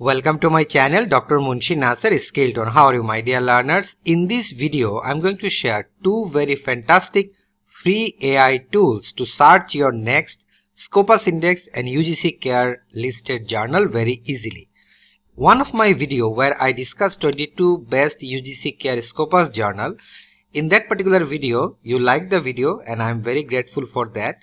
Welcome to my channel Dr. Munshi Naser Skilltone. How are you my dear learners? In this video I'm going to share two very fantastic free AI tools to search your next Scopus Index and UGC Care listed journal very easily. One of my video where I discussed 22 best UGC Care Scopus journal. In that particular video you liked the video and I am very grateful for that.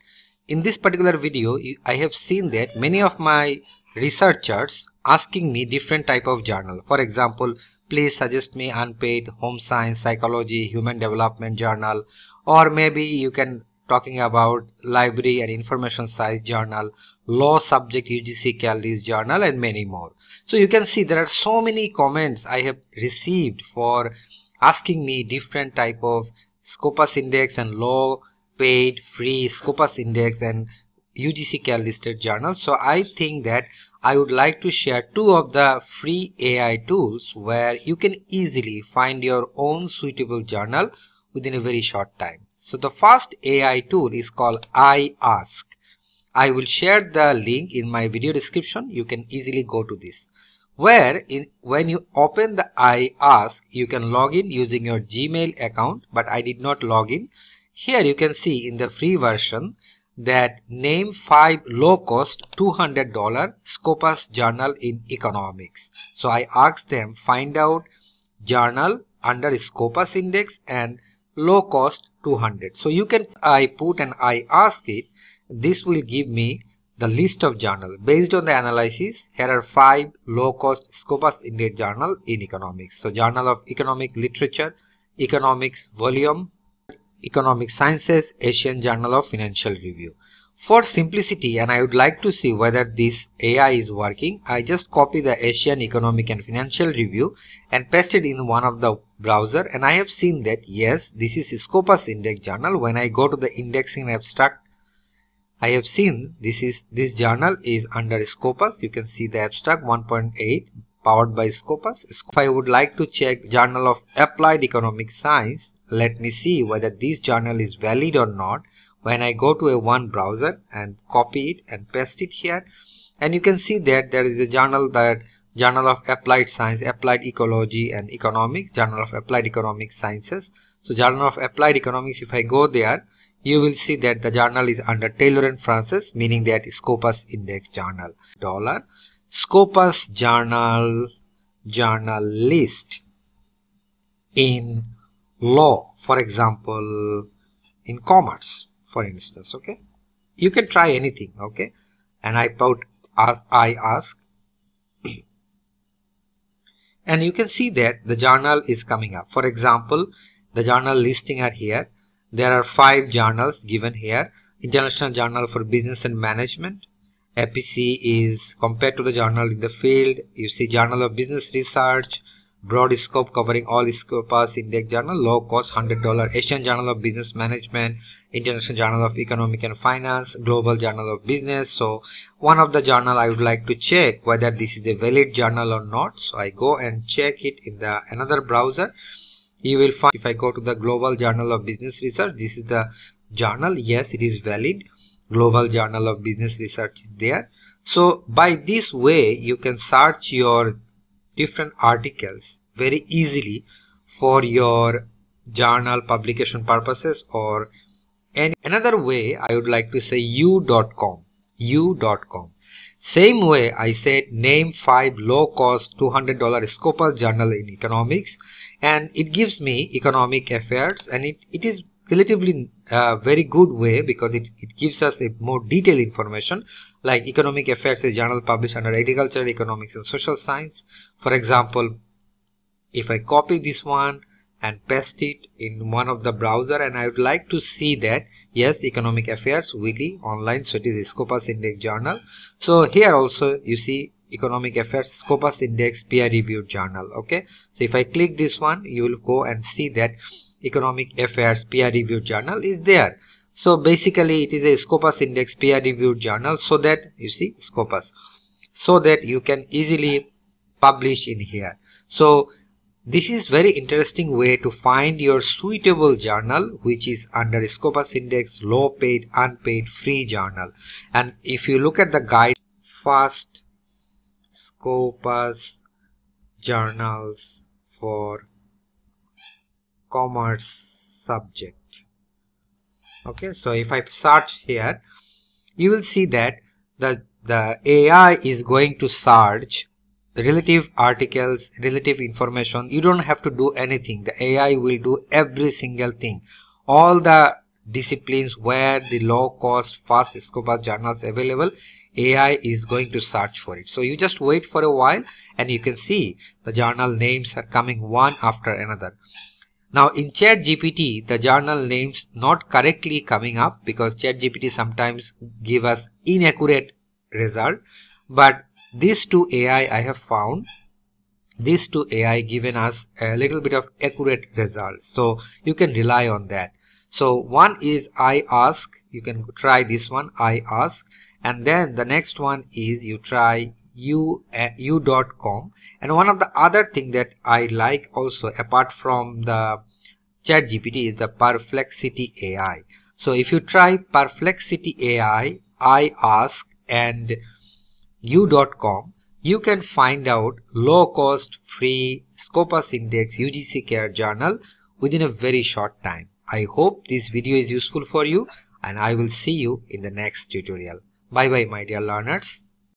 In this particular video I have seen that many of my researchers asking me different type of journal. For example, please suggest me unpaid home science, psychology, human development journal or maybe you can talking about library and information science journal, law subject UGC Care List journal and many more. So you can see there are so many comments I have received for asking me different type of Scopus index and low paid free Scopus index and UGC Care listed journals. So I think that I would like to share two of the free AI tools where you can easily find your own suitable journal within a very short time. So the first AI tool is called iAsk. I will share the link in my video description. You can easily go to this. Where in when you open the iAsk, you can log in using your Gmail account, but I did not log in. Here you can see in the free version, that name 5 low cost $200 Scopus journal in economics. So I asked them find out journal under Scopus index and low cost 200. So you can I put and I ask it this will give me the list of journal based on the analysis here are five low cost Scopus index journal in economics. So journal of economic literature, economics volume, Economic Sciences, Asian Journal of Financial Review. For simplicity and I would like to see whether this AI is working, I just copy the Asian Economic and Financial Review and paste it in one of the browser and I have seen that yes, this is Scopus Index Journal. When I go to the indexing abstract, I have seen this is this journal is under Scopus. You can see the abstract 1.8 powered by Scopus. If I would like to check Journal of Applied Economic Science, let me see whether this journal is valid or not. When I go to a one browser and copy it and paste it here and you can see that there is a journal that journal of applied science applied ecology and economics journal of applied economic sciences. So journal of applied economics if I go there you will see that the journal is under Taylor and Francis meaning that Scopus index journal. Dollar. Scopus journal journal list in law for example in commerce for instance okay? You can try anything okay? And I put I ask and you can see that the journal is coming up. For example the journal listing are here. There are five journals given here. International Journal for Business and Management. APC is compared to the journal in the field you see Journal of Business Research broad scope covering all Scopus index journal low cost $100 Asian Journal of Business Management International Journal of Economic and Finance Global Journal of Business. So one of the journal I would like to check whether this is a valid journal or not. So I go and check it in the another browser. You will find if I go to the Global Journal of Business Research this is the journal. Yes it is valid. Global Journal of Business Research is there. So by this way you can search your different articles very easily for your journal publication purposes or any another way I would like to say you.com you.com same way I said name five low cost $200 Scopus journal in economics and it gives me economic affairs and it, it is relatively uh, very good way because it, it gives us a more detailed information like economic affairs a journal published under agriculture economics and social science. For example if i copy this one and paste it in one of the browser and i would like to see that yes economic affairs weekly online so it is scopus index journal. So here also you see economic affairs scopus index peer reviewed journal okay? So if i click this one you will go and see that economic affairs peer reviewed journal is there so basically it is a Scopus index peer reviewed journal so that you see Scopus. So that you can easily publish in here. So this is very interesting way to find your suitable journal which is under Scopus index low paid unpaid free journal. And if you look at the guide first Scopus journals for commerce subject okay so if I search here you will see that the the AI is going to search relative articles relative information. You don't have to do anything. The AI will do every single thing. All the disciplines where the low cost fast Scopus journals available AI is going to search for it. So you just wait for a while and you can see the journal names are coming one after another now in ChatGPT, the journal names not correctly coming up because ChatGPT sometimes give us inaccurate result. But these two AI I have found, these two AI given us a little bit of accurate results. So you can rely on that. So one is iAsk, you can try this one, iAsk. And then the next one is you try u uh, you.com and one of the other thing that i like also apart from the chat gpt is the perplexity ai so if you try perplexity ai iAsk and you.com you can find out low cost free scopus index ugc care journal within a very short time. I hope this video is useful for you and i will see you in the next tutorial. Bye bye my dear learners